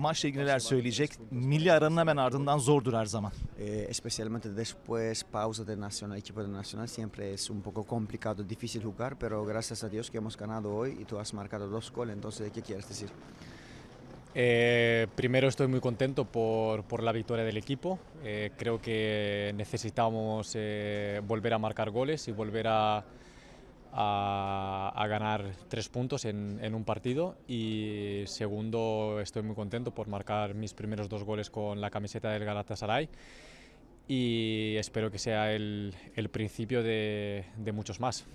Maçla ilgili neler söyleyecek? Milli aranın hemen ardından zordur her zaman. Eh, especialmente después pausa de Nacional, equipo de Nacional, siempre es un poco complicado, difícil jugar, pero gracias a Dios que hemos ganado hoy y tú has marcado dos goles, entonces ¿qué quieres decir? Eh, primero estoy muy contento por, por la victoria del equipo. Eh, creo que necesitamos eh, volver a marcar goles y volver a, a, a ganar tres puntos en, en un partido. Y segundo, estoy muy contento por marcar mis primeros dos goles con la camiseta del Galatasaray. Y espero que sea el, el principio de, de muchos más.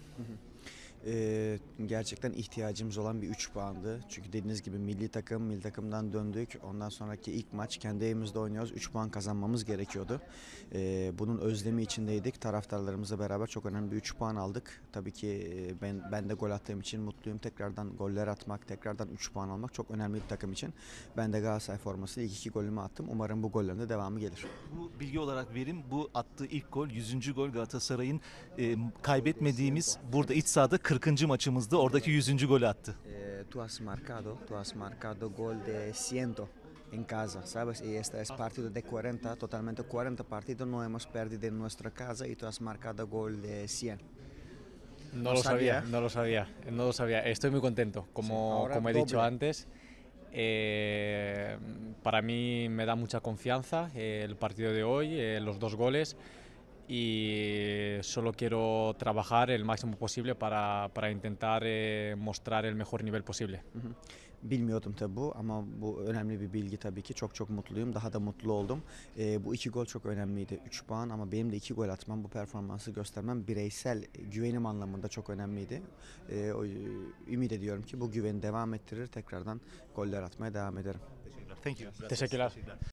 Ee, gerçekten ihtiyacımız olan bir 3 puandı. Çünkü dediğiniz gibi milli takım, milli takımdan döndük. Ondan sonraki ilk maç kendi evimizde oynuyoruz. 3 puan kazanmamız gerekiyordu. Ee, bunun özlemi içindeydik. Taraftarlarımızla beraber çok önemli bir 3 puan aldık. Tabii ki ben ben de gol attığım için mutluyum. Tekrardan goller atmak, tekrardan 3 puan almak çok önemli bir takım için. Ben de Galatasaray formasıyla ilk iki golümü attım. Umarım bu gollerin de devamı gelir. Bu bilgi olarak verim bu attığı ilk gol 100. gol Galatasaray'ın e, kaybetmediğimiz burada iç sahada 40. Maçımızdı. Oradaki 100. golü attı. Eh, tú has marcado, tú has marcado gol de 100 en casa, ¿sabes? Y este es partido de 40, totalmente 40 partidos, no hemos perdido en nuestra casa y tú has marcado gol de 100. No, No lo sabía, sabía. no lo sabía, no lo sabía. Estoy muy contento, como, Sí, como he dicho doble. antes. eh, para mí me da mucha confianza eh, el partido de hoy, eh, los dos goles y solo quiero trabajar el máximo posible para, para intentar eh, mostrar el mejor nivel posible. Bilmiyordum tabi bu ama bu önemli bir bilgi tabii ki. Çok çok mutluyum. Daha da mutlu oldum. Ee, bu iki gol çok önemliydi. 3 puan ama benim de iki gol atmam, bu performansı göstermem bireysel güvenim anlamında çok önemliydi. Ee, o, ümit ediyorum ki bu güveni devam ettirir. Tekrardan goller atmaya devam ederim. Thank you. Teşekkürler.